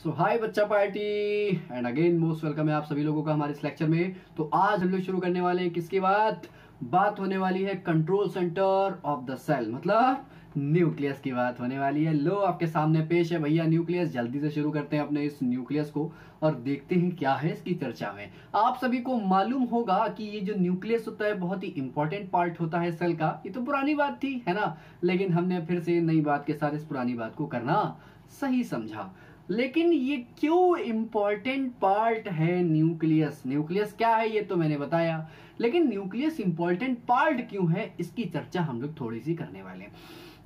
सो hi बच्चा party and again most welcome है आप सभी लोगों का हमारे इस लेक्चर में। तो आज हम लोग शुरू करने वाले हैं किसकी बात बात होने वाली है control centre of the cell मतलब न्यूक्लियस की बात होने वाली है। लो, आपके सामने पेश है भैया न्यूक्लियस जल्दी से शुरू करते हैं अपने इस न्यूक्लियस को और देखते हैं क्या है इसकी चर्चा में। आप सभी को मालूम होगा कि ये जो न्यूक्लियस होता है, बहुत ही इंपॉर्टेंट पार्ट होता है सेल का। ये तो पुरानी बात थी, है ना? लेकिन हमने फिर से नई बात के साथ इस पुरानी बात को करना सही समझा। लेकिन ये क्यों इंपॉर्टेंट पार्ट है न्यूक्लियस न्यूक्लियस क्या है ये तो मैंने बताया। लेकिन न्यूक्लियस इंपॉर्टेंट पार्ट क्यों है, इसकी चर्चा हम लोग थोड़ी सी करने वाले हैं।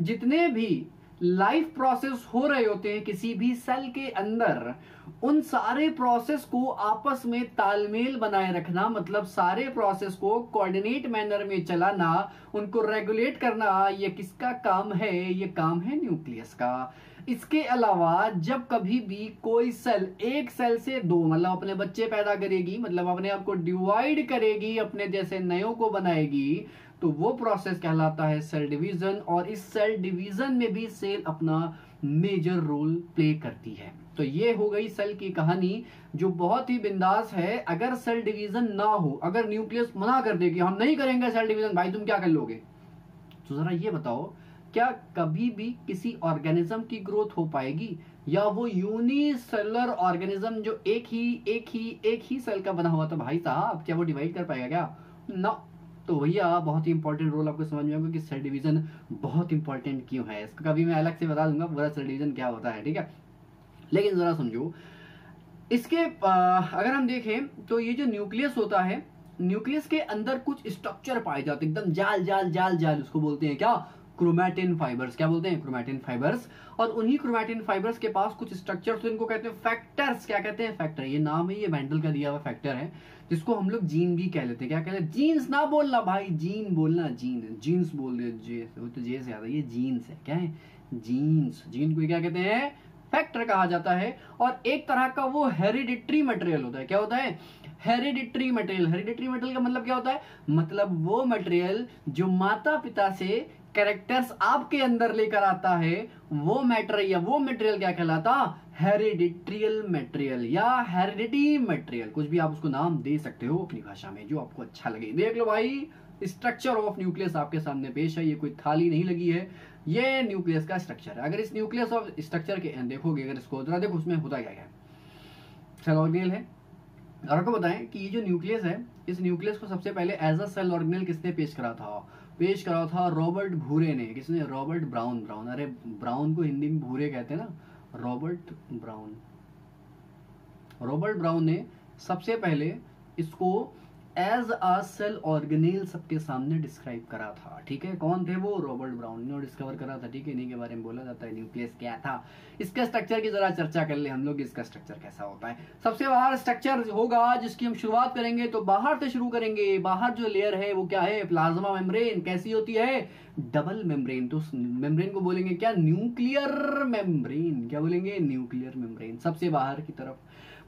जितने भी लाइफ प्रोसेस हो रहे होते हैं, किसी भी सेल के अंदर, उन सारे प्रोसेस को आपस में तालमेल बनाए रखना मतलब सारे प्रोसेस को कोऑर्डिनेट मैनर में चलाना, उनको रेगुलेट करना, ये किसका काम है? ये काम है न्यूक्लियस का। इसके अलावा, जब कभी भी कोई सेल एक सेल से दो मतलब अपने बच्चे पैदा करेगी मतलब अपने आप को डिवाइड करेगी, अपने जैसे नयों को बनाएगी तो वो प्रोसेस कहलाता है सेल डिवीज़न और इस सेल डिवीज़न में भी सेल अपना मेजर रोल प्ले करती है। तो ये हो गई सेल की कहानी, जो बहुत ही बिंदास है। अगर सेल डिवीज़न ना हो, अगर न्यूक्लियस मना कर देगी, हम नहीं करेंगे सेल डिवीज़न भाई तुम क्या कर लोगे? तो जरा ये बताओ क्या कभी भी किसी ऑर्गेनिज्म की ग्रोथ हो पाएगी? या वो यूनिसेलुलर ऑर्गेनिज्म जो एक ही एक ही एक ही सेल का बना हुआ था? भाई साहब, क्या वो डिवाइड कर पाएगा क्या? ना तो भैया, बहुत ही इंपॉर्टेंट रोल आपको समझ में आएगा कि सेल डिवीज़न बहुत इंपॉर्टेंट क्यों है? इसका कभी मैं अलग से बता दूँगा पूरा सेल डिवीज़न क्या होता है, ठीक है? लेकिन जरा समझो। इसके अगर हम देखें तो ये जो न्यूक्लियस होता है न्यूक्लियस के अंदर कुछ स्ट्रक्चर पाए जाते एकदम जाल जाल जाल जाल उसको बोलते हैं। क्या? क्रोमैटिन फाइबर्स क्या बोलते हैं? क्रोमैटिन फाइबर्स और उन्हीं क्रोमैटिन फाइबर्स के पास कुछ स्ट्रक्चर तो इनको कहते हैं फैक्टर्स क्या कहते हैं? फैक्टर ये नाम है, ये मेंटल का दिया हुआ फैक्टर है, जिसको हम लोग जीन भी कह लेते हैं। क्या कहते हैं? जीन्स ना बोलना भाई जीन बोलना जीन जीन्स बोल रहे जे तो जे से आता है, ये जीन्स है, क्या है? जीन्स जीन को क्या कहते हैं? फैक्टर कहा जाता है। और एक तरह का वो हेरिडिटरी मटेरियल होता है। क्या होता है? हेरिडिटरी मटेरियल हेरिडिटरी मटेरियल का मतलब क्या होता है? मतलब वो मटेरियल जो माता पिता से कैरेक्टर्स आपके अंदर लेकर आता है, वो मैटर या वो मटेरियल क्या कहलाता? हेरिडिट्रियल मटेरियल या हेरिडिटी मटेरियल कुछ भी आप उसको नाम दे सकते हो अपनी भाषा में, जो आपको अच्छा लगे। देख लो भाई स्ट्रक्चर ऑफ़ न्यूक्लियस आपके सामने पेश है, ये कोई थाली नहीं लगी है। ये न्यूक्लियस का स्ट्रक्चर है। अगर इस न्यूक्लियस ऑफ़ स्ट्रक्चर के देखोगे, अगर इसको देखो, उसमें होता क्या है? सेल ऑर्गेनल है। और आपको बताएँ कि ये जो न्यूक्लियस है, इस न्यूक्लियस को सबसे पहले एज अ सेल ऑर्गेनल किसने पेश करा था? पेश करा था रॉबर्ट भूरे ने। किसने? Robert Brown Brown. अरे, ब्राउन को हिंदी में भूरे कहते हैं ना। Robert brown. रॉबर्ट ब्राउन ने सबसे पहले इसको एज अ सेल ऑर्गेनेल सबके सामने डिस्क्राइब करा था, ठीक है? कौन थे वो? रॉबर्ट ब्राउन ने डिस्कवर करा था, ठीक है? इन्हीं के बारे में बोला जाता है न्यूक्लियस क्या था? इसका स्ट्रक्चर की जरा चर्चा कर ले हम लोग, इसका स्ट्रक्चर कैसा होता है। सबसे बाहर स्ट्रक्चर होगा, जिसकी हम शुरुआत करेंगे तो बाहर से शुरू करेंगे। बाहर जो लेयर है, वो क्या है? प्लाज्मा मेम्ब्रेन कैसी होती है? डबल मेम्ब्रेन तो मेम्ब्रेन को बोलेंगे क्या? न्यूक्लियर मेम्ब्रेन क्या बोलेंगे? न्यूक्लियर मेम्ब्रेन सबसे बाहर की तरफ़।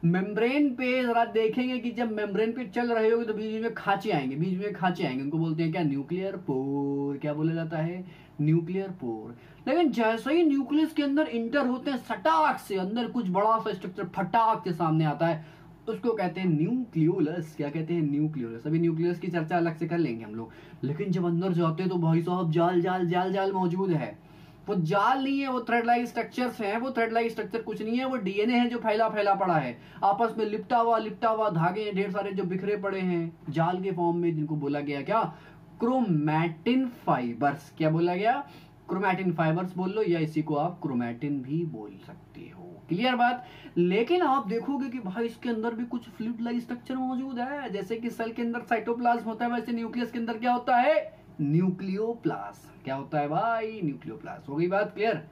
मेम्ब्रेन पे जरा देखेंगे कि जब मेम्ब्रेन पे चल रहे होगे तो बीच में खांचे आएँगे, बीच में खांचे आएँगे। उनको बोलते हैं क्या? न्यूक्लियर पोर, क्या बोला जाता है? Nuclear pore. लेकिन जैसे ही न्यूक्लियस के अंदर इंटर होते हैं, सटाक से अंदर कुछ बड़ा सा स्ट्रक्चर फटाक से सामने आता है, उसको कहते हैं न्यूक्लियोलस। क्या कहते हैं? न्यूक्लियोलस। अभी न्यूक्लियस की चर्चा अलग से कर लेंगे हम लोग। लेकिन जब अंदर जाते हैं तो भाई साहब जाल जाल जाल जाल मौजूद है। वो जाल नहीं है, वो थ्रेड लाइक स्ट्रक्चर्स है, वो थ्रेड लाइक स्ट्रक्चर कुछ नहीं है, वो डीएनए है जो फैला फैला पड़ा है। आपस में लिपटा हुआ लिपटा हुआ धागे हैं, ढेर सारे जो बिखरे पड़े हैं। जाल के फॉर्म में जिनको बोला गया क्या? क्रोमैटिन फाइबर्स क्या बोला गया? क्रोमैटिन फाइबर्स बोल लो, या इसी को आप क्रोमैटिन भी बोल सकते हो। क्लियर बात? लेकिन आप देखोगे कि भाई इसके अंदर भी कुछ फ्लूड लाइक स्ट्रक्चर मौजूद है। जैसे कि सेल के अंदर साइटोप्लाज्म होता है, वैसे न्यूक्लियस के अंदर क्या होता है? न्यूक्लियोप्लास क्या होता है भाई? न्यूक्लियोप्लास हो गई बात क्लियर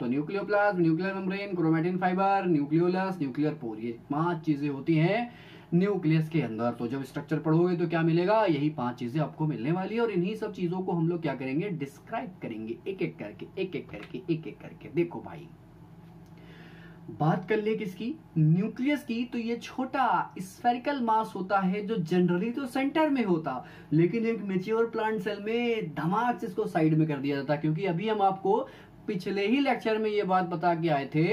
तो nucleoplasm nuclear membrane chromatin fibre nucleolus nuclear pore ये पाँच चीज़ें होती हैं न्यूक्लियस के अंदर। तो जब स्ट्रक्चर पढ़ोगे तो क्या मिलेगा? यही पाँच चीज़ें आपको मिलने वाली है और इन्हीं सब चीज़ों को हम लोग क्या करेंगे? डिस्क्राइब करेंगे। एक एक करके एक एक करके एक एक करके। देखो भाई। बात कर ले किसकी? न्यूक्लियस की। तो ये छोटा स्फेरिकल मास होता है जो जनरली तो सेंटर में होता, लेकिन एक मेच्योर प्लांट सेल में धमाक से इसको साइड में कर दिया जाता, क्योंकि अभी हम आपको पिछले ही लेक्चर में ये बात बता के आए थे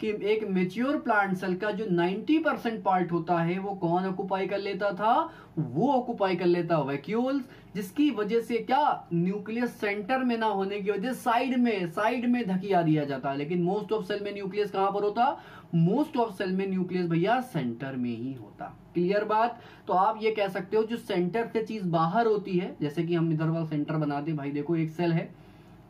कि एक मेच्योर प्लांट सेल का जो 90 परसेंट पार्ट होता है, वो कौन ऑक्युपाई कर लेता था? वो ऑक्युपाई कर लेता वैक्यूल्स जिसकी वजह से क्या न्यूक्लियस सेंटर में ना होने की वजह साइड में साइड में धकिया दिया जाता है। लेकिन मोस्ट ऑफ़ सेल में न्यूक्लियस कहाँ पर होता? मोस्ट ऑफ़ सेल में न्यूक्लियस भैया सेंटर में ही होता। क्लियर बात? तो आप ये कह सकते हो जो सेंटर से चीज़ बाहर होती है, जैसे कि हम इधर वाला सेंटर बना दे भाई देखो एक सेल है।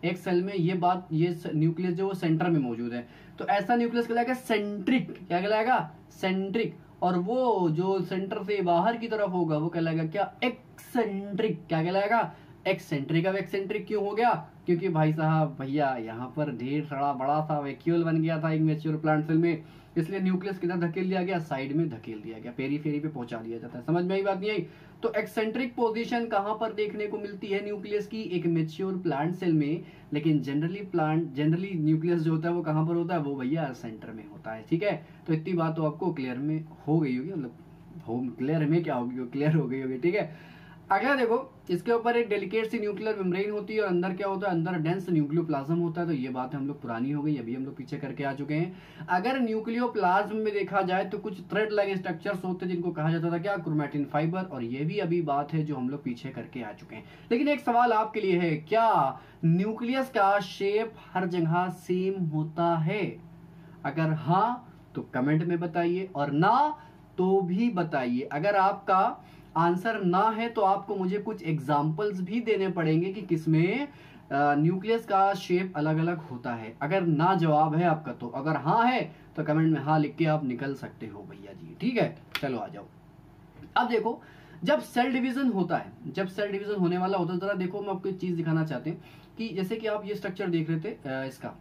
एक सेल में ये बात, ये न्यूक्लियस जो वो सेंटर में मौजूद है। तो ऐसा न्यूक्लियस कहलाएगा सेंट्रिक क्या कहलाएगा? सेंट्रिक और वो जो सेंटर से बाहर की तरफ़ होगा, वो कहलाएगा क्या? एक्सेंट्रिक क्या कहलाएगा? एक्सेंट्रिक अब एक्सेंट्रिक क्यों हो गया? क्योंकि भाई साहब, भैया, यहाँ पर ढेर सारा बड़ा सा वैक्यूल बन गया था एक मेच्योर प्लांट सेल में। इसलिए न्यूक्लियस किधर धकेल दिया गया? साइड में धकेल दिया गया पेरी फेरी पे पहुँचा दिया जाता है। समझ में आई बात नहीं आई? तो एक्सेंट्रिक पोजीशन कहाँ पर देखने को मिलती है न्यूक्लियस की? एक मेच्योर प्लांट सेल में। लेकिन जनरली प्लांट जनरली न्यूक्लियस जो होता है वो कहाँ पर होता है? वो भैया सेंटर में होता है, ठीक है? तो इतनी बात तो आपको क्लियर में हो गई होगी मतलब होम क्लियर में क्या होगी? क्लियर हो गई होगी, ठीक है? अगला देखो इसके ऊपर एक डेलिकेट सी न्यूक्लियर मेम्ब्रेन होती है और अंदर क्या होता है? अंदर डेंस न्यूक्लियोप्लाज्म होता है। तो ये बात हम लोग पुरानी हो गई, अभी हम लोग पीछे करके आ चुके हैं। अगर न्यूक्लियोप्लाज्म में देखा जाए तो कुछ थ्रेड लाइक स्ट्रक्चर्स होते हैं जिनको कहा जाता था क्या? क्रोमेटिन फाइबर और ये भी अभी बात है जो हम लोग पीछे करके आ चुके हैं। लेकिन एक सवाल आपके लिए है, क्या न्यूक्लियस का शेप हर जगह सेम होता है? अगर हाँ तो कमेंट में बताइए, और ना तो भी बताइए। अगर आपका आंसर ना है तो आपको मुझे कुछ एग्जाम्पल्स भी देने पड़ेंगे कि किसमें न्यूक्लियस का शेप अलग अलग होता है। अगर ना जवाब है आपका तो। अगर हाँ है तो कमेंट में हाँ लिख के आप निकल सकते हो भैया जी। ठीक है? चलो आ जाओ। अब देखो, जब सेल डिवीज़न होता है, जब सेल डिवीज़न होने वाला होता है जरा देखो मैं आपको एक चीज़ दिखाना चाहते हैं कि जैसे कि आप ये स्ट्रक्चर देख रहे थे इसका।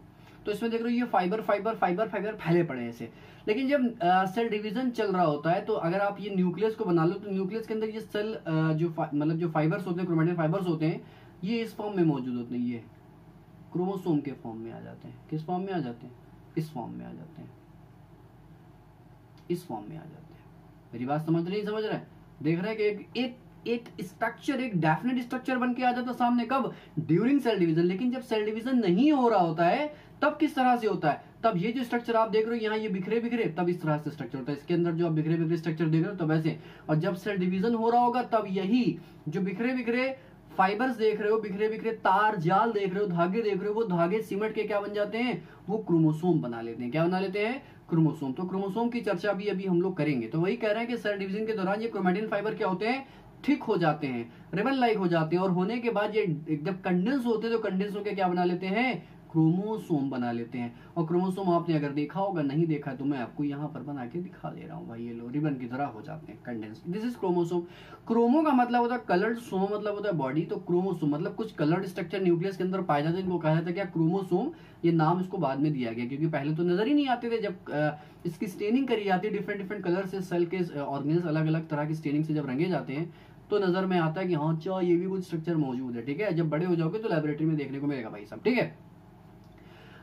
तो इसमें देख रहे हो ये फाइबर फाइबर फाइबर फाइबर फैले पड़े हैं ऐसे। लेकिन जब सेल डिवीज़न चल रहा होता है तो अगर आप ये न्यूक्लियस को बना लो तो न्यूक्लियस के अंदर ये सेल जो मतलब जो फाइबर्स होते हैं क्रोमेटिन फाइबर्स होते हैं, ये इस फॉर्म में मौजूद होते हैं, ये। क्रोमोसोम के फॉर्म में आ जाते हैं। किस फॉर्म में आ जाते हैं? इस फॉर्म में आ जाते हैं। इस फॉर्म में आ जाते हैं। मेरी बात समझ नहीं समझ रहे देख रहे हैं कि एक एक एक स्ट्रक्चर एक डेफिनेट स्ट्रक्चर बन के आ जाता सामने कब? ड्यूरिंग सेल डिवीज़न लेकिन जब सेल डिवीज़न नहीं हो रहा होता है तब किस तरह से होता है? तब ये जो स्ट्रक्चर आप देख रहे हो, यहाँ ये बिखरे बिखरे, तब इस तरह से स्ट्रक्चर होता है। इसके अंदर जो आप बिखरे बिखरे स्ट्रक्चर देख रहे हो, तब ऐसे और जब सेल डिवीज़न हो रहा होगा, तब यही जो बिखरे बिखरे फाइबर्स देख रहे हो, बिखरे बिखरे तार, जाल देख रहे हो, धागे देख रहे हो, वो धागे सीमेंट के क्या बन जाते हैं? वो क्रोमोसोम बना लेते हैं। क्या बना लेते हैं? क्रोमोसोम तो क्रोमोसोम की चर्चा भी अभी हम लोग करेंगे। तो वही कह रहे हैं कि सेल डिवीज़न के दौरान ये क्रोमेटिन फाइबर क्या होते हैं? थिक हो जाते हैं रिबन लाइक हो जाते हैं। और होने के बाद ये जब कंडेंस होते हैं तो कंडेंस होकर क्या बना लेते हैं? क्रोमोसोम बना लेते हैं। और क्रोमोसोम आपने अगर देखा होगा, नहीं देखा तो मैं आपको यहाँ पर बना के दिखा दे रहा हूँ भाई, ये लो, रिबन की तरह हो जाते हैं condense this is chromosome chromo का मतलब होता है कलर्ड सोम मतलब होता है बॉडी तो क्रोमोसोम मतलब कुछ कलर्ड स्ट्रक्चर न्यूक्लियस के अंदर पाए जाते हैं, इनको कहा जाता है क्या? क्रोमोसोम ये नाम इसको बाद में दिया गया, क्योंकि पहले तो नज़र ही नहीं आते थे, जब इसकी स्टेनिंग करी जाती है डिफरेंट डिफरेंट कलर से सेल के ऑर्गेनिज अलग अलग तरह की स्टेनिंग से जब रंगे जाते हैं तो नज़र में आता है कि हाँ अच्छा ये भी कुछ स्ट्रक्चर मौजूद है, ठीक है? जब बड़े हो जाओगे तो लेबोरेटरी में देखने को मिलेगा भाई सब, ठीक है?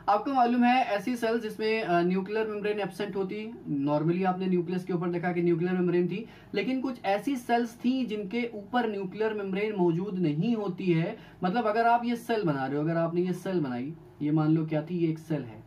आपको मालूम है, ऐसी सेल्स जिसमें न्यूक्लियर मेम्ब्रेन एबसेंट होती नॉर्मली आपने न्यूक्लियस के ऊपर देखा कि न्यूक्लियर मेम्ब्रेन थी, लेकिन कुछ ऐसी सेल्स थी जिनके ऊपर न्यूक्लियर मेम्ब्रेन मौजूद नहीं होती है। मतलब अगर आप ये सेल बना रहे हो, अगर आपने ये सेल बनाई, ये मान लो क्या थी, ये एक सेल है।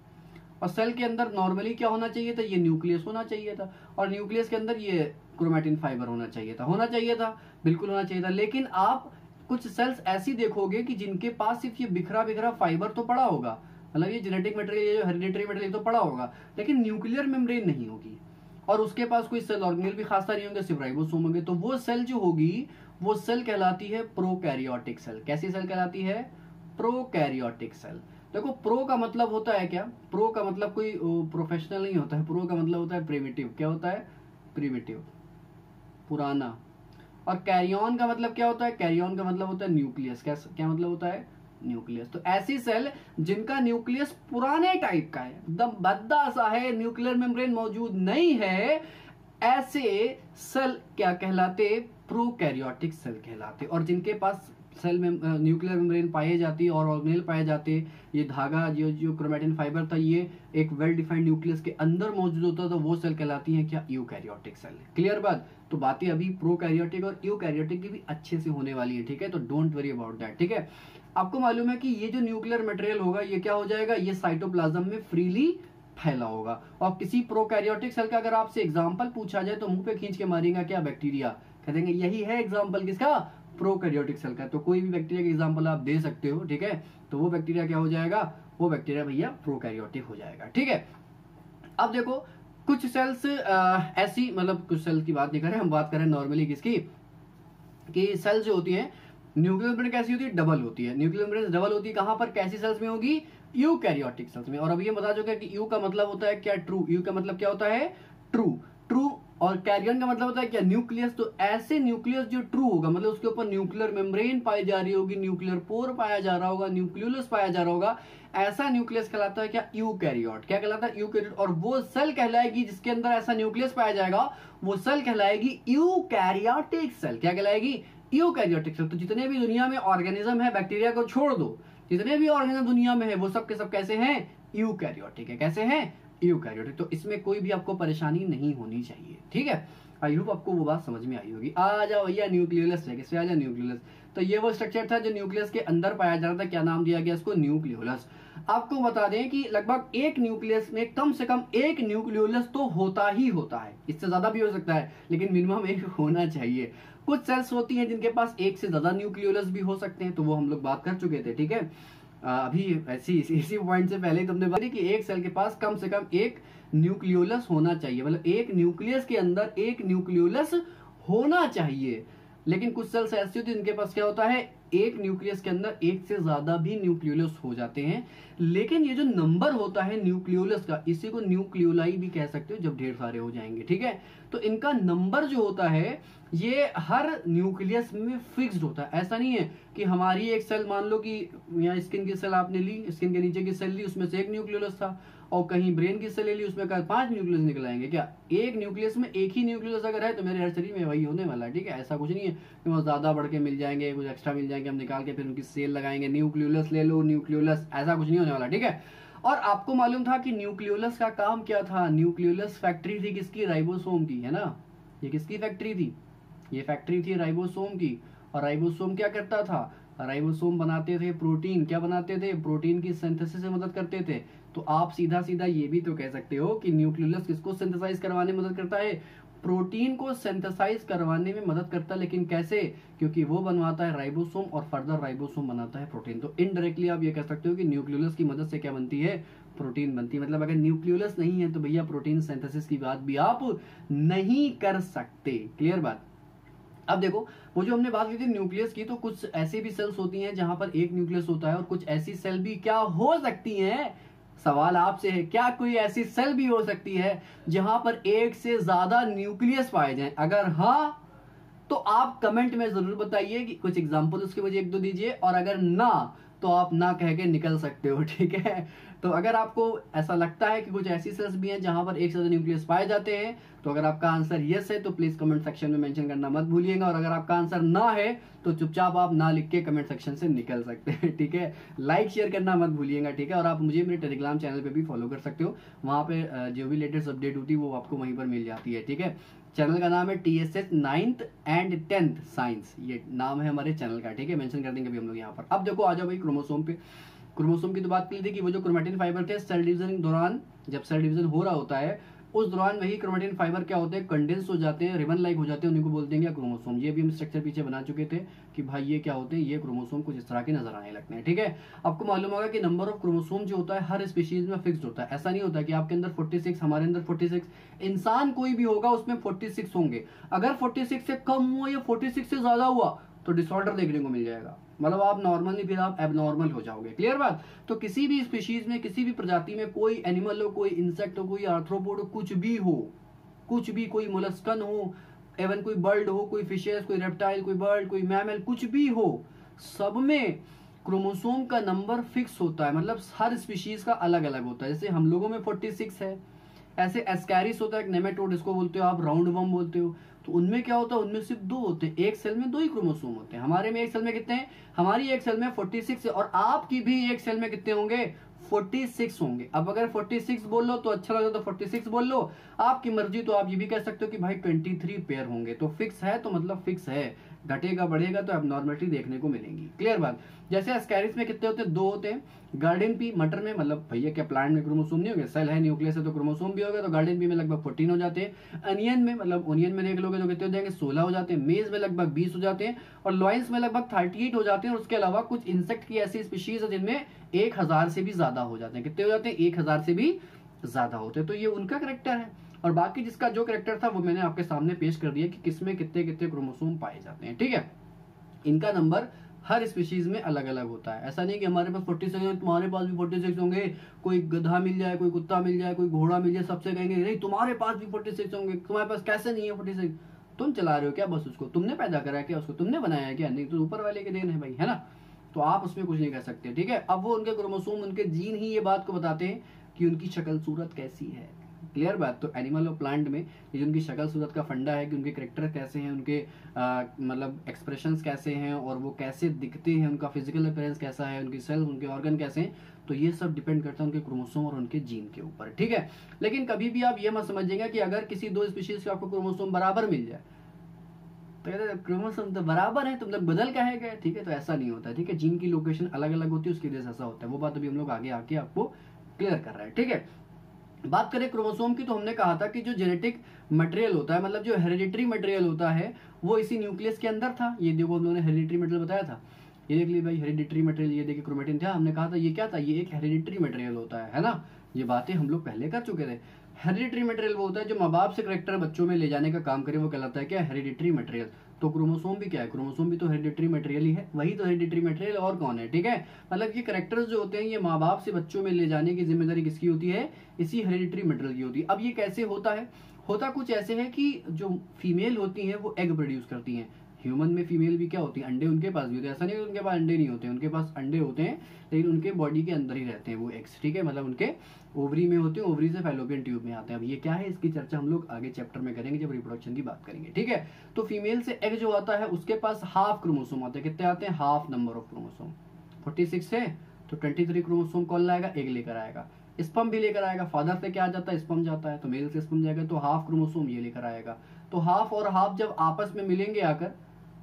और सेल के अंदर नॉर्मली क्या होना चाहिए था? ये न्यूक्लियस होना चाहिए था। और न्यूक्लियस के अंदर ये क्रोमेटिन फाइबर होना चाहिए था। होना चाहिए था, बिल्कुल होना चाहिए था। लेकिन आप कुछ सेल्स ऐसी देखोगे कि जिनके पास सिर्फ़ ये बिखरा बिखरा फाइबर तो पड़ा होगा। मतलब ये जेनेटिक मटेरियल ये जो हेरिडेटरी मटेरियल तो पड़ा होगा, लेकिन न्यूक्लियर मेम्ब्रेन नहीं होगी। और उसके पास कोई सेल ऑर्गेनल भी खासा नहीं होंगे सिर्फ़ होंगे तो वो सेल जो होगी, वो सेल कहलाती है प्रोकैरियोटिक सेल कैसी सेल कहलाती है? प्रोकैरियोटिक सेल देखो प्रो का मतलब होता है क्या? प्रो का मतलब कोई प्रोफेशनल नहीं होता है। प्रो का मतलब होता है प्रिमिटिव क्या होता है? प्रिमिटिव पुराना। और कैरियन का मतलब क्या होता है? कैरियन का मतलब होता है न्यूक्लियस क्या क्या मतलब होता है? न्यूक्लियस। तो ऐसी सेल जिनका न्यूक्लियस पुराने टाइप का है, एकदम बद्दा सा है, न्यूक्लियर मेम्ब्रेन मौजूद नहीं है, ऐसे सेल क्या कहलाते? प्रोकैरियोटिक सेल कहलाते। और जिनके पास सेल में न्यूक्लियर मेम्ब्रेन पाए जाती और ऑर्गेनेल पाए जाते, ये धागा जो जो क्रोमेटिन फाइबर था, ये एक वेल डिफाइंड न्यूक्लियस के अंदर मौजूद होता तो वो सेल कहलाती है क्या? यूकैरियोटिक सेल क्लियर बात? तो बातें अभी प्रोकैरियोटिक और यूकैरियोटिक की भी अच्छे से होने वाली है, ठीक है? तो डोंट वरी अबाउट दैट ठीक है? आपको मालूम है कि ये जो न्यूक्लियर मटेरियल होगा, ये क्या हो जाएगा? ये साइटोप्लाज्म में फ्रीली फैला होगा। और किसी प्रोकैरियोटिक सेल का अगर आपसे एग्जांपल पूछा जाए तो मुँह पे खींच के मारेगा क्या बैक्टीरिया कह देंगे यही है एग्जांपल किसका? प्रोकैरियोटिक सेल का। तो कोई भी बैक्टीरिया का एग्जांपल आप दे सकते हो, ठीक है? तो वो बैक्टीरिया क्या हो जाएगा? वो बैक्टीरिया भैया प्रोकैरियोटिक हो जाएगा, ठीक है? अब देखो, कुछ सेल्स ऐसी मतलब कुछ सेल्स की बात नहीं करें हम बात करें नॉर्मली किसकी? कि सेल्स जो होती हैं न्यूक्लियर मेम्ब्रेन कैसी होती है? डबल होती है। न्यूक्लियर मेम्ब्रेन डबल होती है कहाँ पर? कैसी सेल्स में होगी? यू कैरियोटिक सेल्स में। और अब ये बता चुके कि यू का मतलब होता है क्या? ट्रू। यू का मतलब क्या होता है? ट्रू। ट्रू और कैरियन का मतलब होता है क्या? न्यूक्लियस। तो ऐसे न्यूक्लियस जो ट्रू होगा मतलब उसके ऊपर न्यूक्लियर मेम्ब्रेन पाई जा रही होगी, न्यूक्लियर पोर पाया जा रहा होगा, न्यूक्लियोलस पाया जा रहा होगा, ऐसा न्यूक्लियस कहलाता है क्या? यू कैरियोट क्या कहलाता है? यू कैरियोट और वो सेल कहलाएगी जिसके अंदर ऐसा न्यूक्लियस पाया जाएगा, वो सेल कहलाएगी यू कैरियोटिक सेल। क्या कहलाएगी? यू कैरियोटिक सेल तो जितने भी दुनिया में ऑर्गेनिज्म है, बैक्टीरिया को छोड़ दो। जितने भी ऑर्गेनिज्म दुनिया में है, वो सब के सब कैसे हैं? यू कैरियोटिक है। कैसे हैं? यूकैरियोटिक तो इसमें कोई भी आपको परेशानी नहीं होनी चाहिए। ठीक है? आई होप आपको वो बात समझ में आई होगी। आ जाओ भैया, न्यूक्लियोलस है किससे आ जाओ न्यूक्लियोलस। तो ये वो स्ट्रक्चर था जो न्यूक्लियस के अंदर पाया जा रहा था। क्या नाम दिया गया इसको न्यूक्लियोलस। आपको बता दें कि लगभग एक न्यूक्लियस में कम से कम एक न्यूक्लियोलस तो होता ही होता है। इससे ज़्यादा भी हो सकता है, लेकिन मिनिमम एक होना चाहिए। कुछ सेल्स होती हैं जिनके पास एक से ज़्यादा न्यूक्लियोलस भी हो सकते हैं तो वो हम लोग बात कर चुके थे, ठीक है? अभी ऐसी, इसी पॉइंट से पहले तुमने बात कि एक सेल के पास कम से कम एक न्यूक्लियोलस होना चाहिए। मतलब एक न्यूक्लियस के अंदर एक न्यूक्लियोलस होना चाहिए। लेकिन कुछ सेल्स ऐसी होती है जिनके पास क्या होता है, एक न्यूक्लियस के अंदर एक से ज़्यादा भी न्यूक्लियोलस हो जाते हैं। लेकिन ये जो नंबर होता है न्यूक्लियोलस का, इसी को न्यूक्लियोलाई भी कह सकते हो, जब ढेर सारे हो जाएँगे, ठीक है? तो इनका नंबर जो होता है, ये हर न्यूक्लियस में फिक्स्ड होता है। ऐसा नहीं है कि हमारी एक सेल मान लो कि यहाँ स्किन की सेल आपने ली स्किन के नीचे की सेल ली, उसमें से एक न्यूक्लियोलस था। और कहीं ब्रेन की सेल ले ली? उसमें पाँच न्यूक्लियस निकल आएँगे। क्या एक न्यूक्लियस में एक ही न्यूक्लियस अगर है तो मेरे हर शरीर में वही होने वाला है, ठीक है? ऐसा कुछ नहीं है कि वो ज़्यादा बढ़ के मिल जाएँगे, कुछ एक्स्ट्रा मिल जाएँगे, हम निकाल के फिर उनकी सेल लगाएँगे न्यूक्लियोलस ले लो न्यूक्लियोलस ऐसा कुछ नहीं होने वाला, ठीक है? और आपको मालूम था कि न्यूक्लियोलस का काम क्या था? न्यूक्लियोलस फैक्ट्री थी किसकी? राइबोसोम की, है ना? ये किसकी फैक्ट्री थी? ये फैक्ट्री थी राइबोसोम की। और राइबोसोम क्या करता था? राइबोसोम बनाते थे प्रोटीन क्या बनाते थे? प्रोटीन की सिंथेसिस से मदद करते थे। तो आप सीधा सीधा ये भी तो कह सकते हो कि न्यूक्लियस किसको सिंथेसाइज करवाने में मदद करता है? प्रोटीन को सिंथेसाइज करवाने में मदद करता है, लेकिन कैसे? क्योंकि वो बनवाता है राइबोसोम और फर्दर राइबोसोम बनाता है प्रोटीन। तो इनडायरेक्टली आप ये कह सकते हो कि न्यूक्लियोलस की मदद से क्या बनती है? प्रोटीन बनती है। मतलब अगर न्यूक्लियोलस नहीं है तो भैया प्रोटीन सिंथेसिस की बात भी आप नहीं कर सकते। क्लियर बात? अब देखो, वो जो हमने बात की थी न्यूक्लियस की तो कुछ ऐसे भी सेल्स होती हैं जहाँ पर एक न्यूक्लियस होता है और कुछ ऐसी सेल भी क्या हो सकती हैं? सवाल आपसे है, क्या कोई ऐसी सेल भी हो सकती है जहाँ पर एक से ज़्यादा न्यूक्लियस पाए जाए? अगर हाँ तो आप कमेंट में ज़रूर बताइए कि कुछ एग्जांपल उसके वजह एक दो दीजिए, और अगर ना तो आप ना कह के निकल सकते हो, ठीक है? तो अगर आपको ऐसा लगता है कि कुछ ऐसी सेल्स भी हैं जहाँ पर एक से न्यूक्लियस पाए जाते हैं तो अगर आपका आंसर यस है तो प्लीज़ कमेंट सेक्शन में मेंशन करना मत भूलिएगा। और अगर आपका आंसर ना है तो चुपचाप आप ना लिख के कमेंट सेक्शन से निकल सकते हैं, ठीक है? लाइक शेयर करना मत भूलिएगा, ठीक है? और आप मुझे मेरे टेलीग्राम चैनल पर भी फॉलो कर सकते हो। वहाँ पे जो भी लेटेस्ट अपडेट होती है, वो आपको वहीं पर मिल जाती है, ठीक है? चैनल का नाम है T S S ninth and tenth science. ये नाम है हमारे चैनल का, ठीक है? मेंशन कर देंगे अभी हम लोग यहाँ पर। अब देखो, आ जाओ भाई क्रोमोसोम पे। क्रोमोसोम की तो बात की थी कि वो जो क्रोमेटिन फाइबर थे, सेल डिवीज़न के दौरान, जब सेल डिवीज़न हो रहा होता है उस दौरान वही क्रोमेटिन फाइबर क्या होते हैं? कंडेंस हो जाते हैं रिबन लाइक हो जाते हैं, उन्हीं को बोलते हैं क्या? क्रोमोसोम ये भी हम स्ट्रक्चर पीछे बना चुके थे कि भाई ये क्या होते हैं? ये क्रोमोसोम कुछ इस तरह के नज़र आने लगते हैं, ठीक है? आपको मालूम होगा कि नंबर ऑफ़ क्रोमोसोम जो होता है, हर स्पीशीज में फिक्स होता है। ऐसा नहीं होता कि आपके अंदर 46 हमारे अंदर 46 इंसान कोई भी होगा, उसमें 46 होंगे। अगर 46 से कम हुआ या 46 से ज़्यादा हुआ तो डिसऑर्डर देखने को मिल जाएगा। मतलब आप नॉर्मल नहीं, फिर आप एबनॉर्मल हो जाओगे। क्लियर बात? तो किसी भी स्पीशीज में, किसी भी प्रजाति में, कोई एनिमल हो, कोई इंसेक्ट हो, कोई आर्थ्रोपोड हो, कुछ भी हो, कुछ भी, कोई मोलस्कन हो एवन कोई बर्ड हो, कोई फिशेस कोई रेप्टाइल कोई बर्ड कोई मैमल कुछ भी हो, सब में क्रोमोसोम का नंबर फिक्स होता है। मतलब हर स्पीशीज का अलग अलग होता है। जैसे हम लोगों में 46 है, ऐसे एस्कैरिस होता है, एक नेमेटोड इसको बोलते हो आप राउंड वम बोलते हो। तो उनमें क्या होता है? उनमें सिर्फ़ दो होते हैं। एक सेल में दो ही क्रोमोसोम होते हैं। हमारे में एक सेल में कितने हैं? हमारी एक सेल में 46 है। और आपकी भी एक सेल में कितने होंगे? 46 होंगे। अब अगर 46 बोल लो तो अच्छा लगता तो 46 बोल लो। आपकी मर्ज़ी तो आप ये भी कह सकते हो कि भाई 23 पेयर होंगे। तो फिक्स है तो मतलब फिक्स है। घटेगा, बढ़ेगा तो अब नॉर्मलिटी देखने को मिलेंगी। क्लियर बात? जैसे एस्कैरिस में कितने होते हैं? दो होते हैं। गार्डन पी मटर में मतलब भैया क्या प्लांट में क्रोमोसोम नहीं होगा? सेल है न्यूक्लियस है तो क्रोमोसोम भी होगा तो गार्डन पी में लगभग फोर्टीन हो जाते हैं। अनियन में मतलब ओनियन में देख लोगे तो कितने हो जाएँगे? सोलह हो जाते हैं। मेज में लगभग बीस हो जाते हैं। और लॉइंस में लगभग थर्टी हो जाते हैं। और उसके अलावा कुछ इंसेक्ट की ऐसी स्पीशीज है जिनमें एक हज़ार से भी ज़्यादा हो जाते हैं। कितने हो जाते हैं? एक हज़ार से भी ज़्यादा होते हैं। तो ये उनका करेक्टर है। और बाकी जिसका जो करेक्टर था, वो मैंने आपके सामने पेश कर दिया कि किसमें कितने कितने क्रोमोसोम पाए जाते हैं, ठीक है? इनका नंबर हर स्पीशीज में अलग अलग होता है। ऐसा नहीं कि हमारे पास फोर्टी सिक्स तुम्हारे पास भी फोर्टी सिक्स होंगे, कोई गधा मिल जाए, कोई कुत्ता मिल जाए, कोई घोड़ा मिल जाए, सबसे कहेंगे, नहीं, तुम्हारे पास भी फोर्टी सिक्स होंगे, तुम्हारे पास कैसे नहीं है फोर्टी सिक्स तुम चला रहे हो क्या बस उसको? तुमने पैदा करा क्या उसको? तुमने बनाया क्या? नहीं तो ऊपर वाले के देन है भाई, है ना? तो आप उसमें कुछ नहीं कह सकते, ठीक है? अब वो उनके क्रोमोसोम उनके जीन ही ये बात को बताते हैं कि उनकी शक्ल सूरत कैसी है। क्लियर बात? तो एनिमल और प्लांट में ये जो उनकी शक्ल सूरत का फंडा है कि उनके करेक्टर कैसे हैं, उनके मतलब एक्सप्रेशन कैसे हैं और वो कैसे दिखते हैं, उनका फ़िज़िकल अपेयरेंस कैसा है, उनकी सेल्स उनके ऑर्गन कैसे हैं तो ये सब डिपेंड करता है उनके क्रोमोसोम और उनके जीन के ऊपर, ठीक है? लेकिन कभी भी आप ये मत समझिएगा कि अगर किसी दो स्पीशीज का आपको क्रोमोसोम बराबर मिल जाए तो कहते क्रोमोसोम तो बराबर है, तुम लोग बदल का है गए, ठीक है? तो ऐसा नहीं होता ठीक है? जीन की लोकेशन अलग अलग होती है, उसकी वजह से ऐसा होता है। वो बात अभी हम लोग आगे आके आपको क्लियर कर रहे हैं, ठीक है? बात करें क्रोमोसोम की तो हमने कहा था कि जो जेनेटिक मटेरियल होता है मतलब जो हेरिडिटरी मटेरियल होता है, वो इसी न्यूक्लियस के अंदर था। ये देखो, हम लोगों ने हेरिडिटरी मटेरियल बताया था। ये देख लीजिए भाई हेरिडिटरी मटेरियल ये देखिए क्रोमेटिन था। हमने कहा था, ये क्या था? ये एक हेरिडिटरी मटेरियल होता है है ना? ये बातें हम लोग पहले कर चुके थे। हेरिडिटरी मटेरियल वो होता है जो माँ बाप से करेक्टर बच्चों में ले जाने का काम करे, वो कहलाता है क्या? हेरिडिटरी मटेरियल तो क्रोमोसोम भी क्या है? क्रोमोसोम भी तो हेरिडिटरी मटेरियल ही है। वही तो हेरिडिटरी मटेरियल और कौन है, ठीक है? मतलब ये करेक्टर्स जो होते हैं, ये माँ बाप से बच्चों में ले जाने की ज़िम्मेदारी किसकी होती है? इसी हेरिडिटरी मटेरियल की होती है। अब ये कैसे होता है? होता कुछ ऐसे है कि जो फीमेल होती है, वो एग प्रोड्यूस करती हैं। ह्यूमन में फीमेल भी क्या होती है? अंडे उनके पास भी होते हैं। ऐसा नहीं उनके पास अंडे नहीं होते, उनके पास अंडे होते हैं, लेकिन उनके बॉडी के अंदर ही रहते हैं वो एग्स ठीक है? मतलब उनके ओवरी में होते हैं ओवरी से फैलोपियन ट्यूब में आते हैं। अब ये क्या है? इसकी चर्चा हम लोग आगे चैप्टर में करेंगे जब रिप्रोडक्शन की बात करेंगे, ठीक है? तो फीमेल से एग जो आता है, उसके पास हाफ़ क्रोमोसोम आते हैं। कितने आते हैं? Half number of chromosome forty six है तो ट्वेंटी थ्री क्रोमोसोम कौन लाएगा? एग लेकर आएगा। स्पम भी लेकर आएगा। फादर से क्या जाता है? स्पम जाता है। तो मेल से स्पम जाएगा तो हाफ़ क्रोमोसोम ये लेकर आएगा। तो हाफ़ और हाफ़ जब आपस में मिलेंगे आकर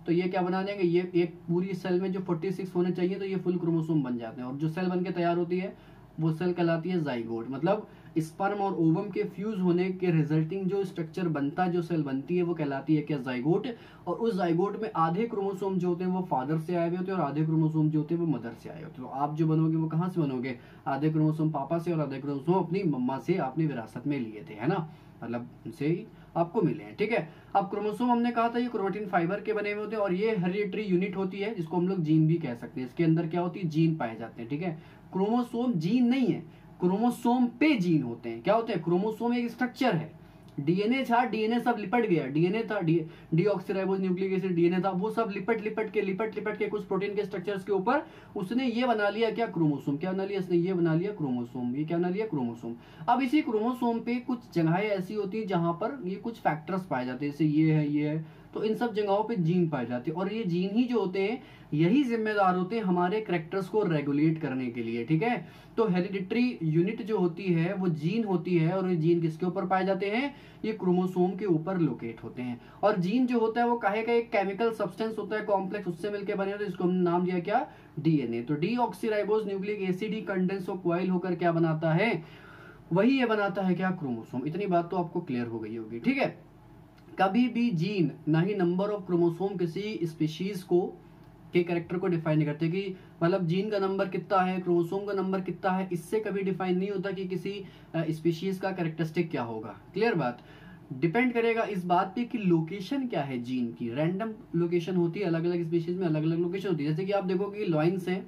तो ये क्या बना देंगे? ये एक पूरी सेल में जो 46 होने चाहिए तो ये फुल क्रोमोसोम बन जाते हैं। और जो सेल बन के तैयार होती है, वो सेल कहलाती है जाइगोट मतलब स्पर्म और ओवम के फ्यूज होने के रिजल्टिंग जो स्ट्रक्चर बनता है जो सेल बनती है, वो कहलाती है क्या? जाइगोट और उस जाइगोट में आधे क्रोमोसोम जो होते हैं, वो फादर से आए हुए होते हैं, और आधे क्रोमोसोम जो होते हैं, वो मदर से आए होते हैं। तो आप जो बनोगे, वो कहाँ से बनोगे? आधे क्रोमोसोम पापा से, और आधे क्रोमोसोम अपनी मम्मा से, आपने विरासत में लिए थे, है ना? मतलब उनसे ही आपको मिले हैं, ठीक है? अब क्रोमोसोम, हमने कहा था ये क्रोटीन फाइबर के बने हुए होते हैं और ये हेरिडिटरी यूनिट होती है, जिसको हम लोग जीन भी कह सकते हैं। इसके अंदर क्या होती है? जीन पाए जाते हैं, ठीक है? क्रोमोसोम जीन नहीं है, क्रोमोसोम पे जीन होते हैं। क्या होते हैं? क्रोमोसोम एक स्ट्रक्चर है। डीएनए था, डीएनए सब लिपट गया। डीएनए था डीऑक्सीराइबोज, न्यूक्लिक एसिड, डीएनए था, वो सब लिपट लिपट के, लिपट लिपट के कुछ प्रोटीन के स्ट्रक्चर्स के ऊपर उसने ये बना लिया क्या क्रोमोसोम? क्या बना लिया इसने ये बना लिया क्रोमोसोम। ये क्या बना लिया? क्रोमोसोम। अब इसी क्रोमोसोम पे कुछ जगहें ऐसी होती है जहाँ पर ये कुछ फैक्टर्स पाए जाते हैं। जैसे ये है ये है। तो इन सब जगहों पे जीन पाए जाते हैं। और ये जीन ही जो होते हैं, यही जिम्मेदार होते हैं हमारे करेक्टर्स को रेगुलेट करने के लिए, ठीक है? तो हेरिडिटरी यूनिट जो होती है, वो जीन होती है और ये जीन किसके ऊपर पाए जाते हैं? ये क्रोमोसोम के ऊपर लोकेट होते हैं। और जीन जो होता है, वो कहे का एक केमिकल सब्सटेंस होता है कॉम्प्लेक्स उससे मिलकर बने होते इसको हमने नाम दिया क्या? डीएनए तो डी ऑक्सीराइबोज न्यूक्लिक एसिड ही कंडेंस और क्वाइल होकर क्या बनाता है? वही ये बनाता है क्या? क्रोमोसोम इतनी बात तो आपको क्लियर हो गई होगी, ठीक है? कभी भी जीन, ना ही नंबर ऑफ़ क्रोमोसोम किसी स्पीशीज को, के करेक्टर को डिफाइन नहीं करते कि मतलब जीन का नंबर कितना है क्रोमोसोम का नंबर कितना है, इससे कभी डिफाइन नहीं होता कि किसी स्पीशीज का करेक्टरिस्टिक क्या होगा। क्लियर बात? डिपेंड करेगा इस बात पे कि लोकेशन क्या है जीन की। रैंडम लोकेशन होती है अलग अलग स्पीशीज में अलग अलग लोकेशन होती है। जैसे कि आप देखो कि लॉइन्स हैं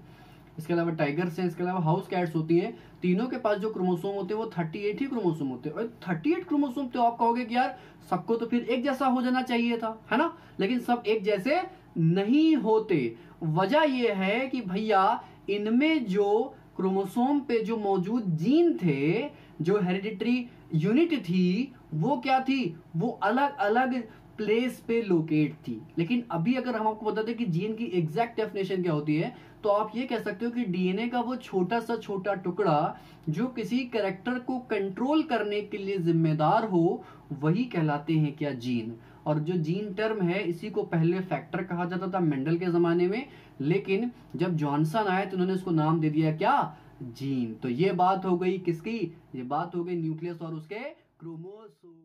इसके अलावा टाइगर्स हैं, इसके अलावा हाउस कैट्स होती हैं। तीनों के पास जो क्रोमोसोम होते हैं, वो थर्टी एट ही क्रोमोसोम होते हैं। थर्टी एट क्रोमोसोम तो आप कहोगे कि यार, सबको तो फिर एक जैसा हो जाना चाहिए था, है ना? लेकिन सब एक जैसे नहीं होते। वजह यह है कि भैया, इनमें जो क्रोमोसोम पे जो मौजूद जीन थे, जो हेरिडिटरी यूनिट थी, वो क्या थी? वो अलग अलग प्लेस पे लोकेट थी। लेकिन अभी अगर हम आपको बताते कि जीन की एग्जैक्ट डेफिनेशन क्या होती है तो आप ये कह सकते हो कि डीएनए का वो छोटा सा छोटा टुकड़ा जो किसी करेक्टर को कंट्रोल करने के लिए जिम्मेदार हो, वही कहलाते हैं क्या जीन और जो जीन टर्म है, इसी को पहले फैक्टर कहा जाता था मेंडल के जमाने में। लेकिन जब जॉनसन आए तो उन्होंने इसको नाम दे दिया क्या? जीन तो ये बात हो गई किसकी? ये बात हो गई न्यूक्लियस और उसके क्रोमोसोम